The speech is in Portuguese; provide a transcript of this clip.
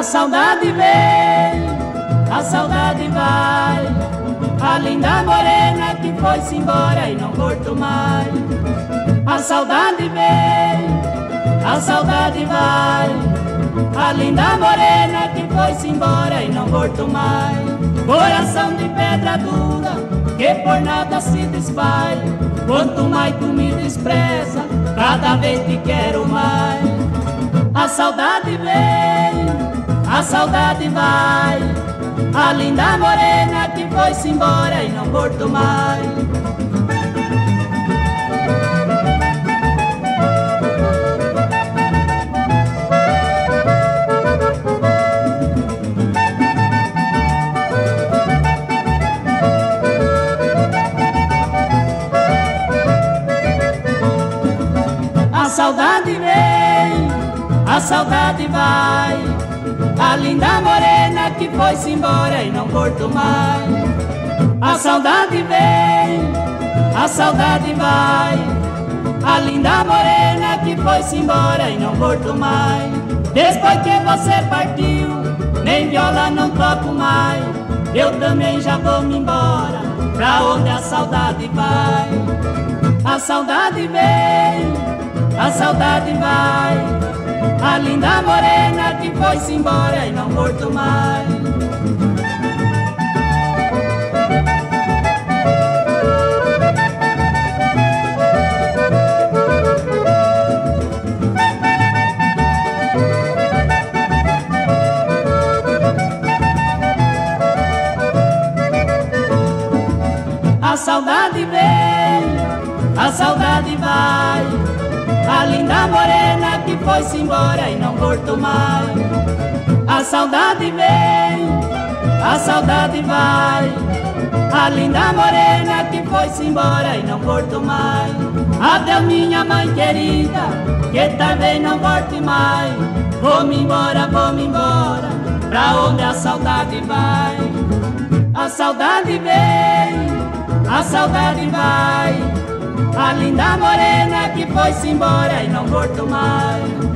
A saudade vem, a saudade vai. A linda morena que foi-se embora e não voltou mais. A saudade vem, a saudade vai. A linda morena que foi-se embora e não voltou mais. Coração de pedra dura que por nada se desfaz. Quanto mais tu me despreza, cada vez te quero mais. A saudade vem, a saudade vai. A linda morena que foi-se embora e não voltou mais. saudade vem, a saudade vai. A linda morena que foi-se embora e não voltou mais. A saudade vem, a saudade vai. A linda morena que foi-se embora e não voltou mais. Depois que você partiu, nem viola não toco mais. Eu também já vou me embora, pra onde a saudade vai. A saudade vem, a saudade vai. A linda morena foi-se embora e não voltou mais. A saudade vem, a saudade vai. A linda morena que foi-se embora e não voltou mais. A saudade vem, a saudade vai. A linda morena que foi-se embora e não voltou mais. Adeus minha mãe querida, que talvez não volte mais. Vou-me embora, vou-me embora, pra onde a saudade vai. A saudade vem, a saudade vai. A linda morena que foi-se embora e não voltou mais.